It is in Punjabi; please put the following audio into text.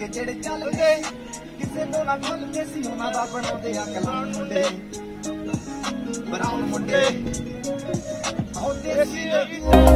ਰੰਗ ਜਿਹੜੇ ਚੱਲਦੇ, ਕਿਸੇ ਤੋਂ ਨਾ ਖੁੱਲਦੇ ਸੀ, ਉਹਨਾਂ ਦਾ ਬਣਾਉਂਦੇ ਅਕਲਾਨ ਮੁੰਡੇ ਬਰਾਉਨ ਮੁੰਡੇ, ਆਉਂਦੇ ਸੀ ਦੇ ਵੀ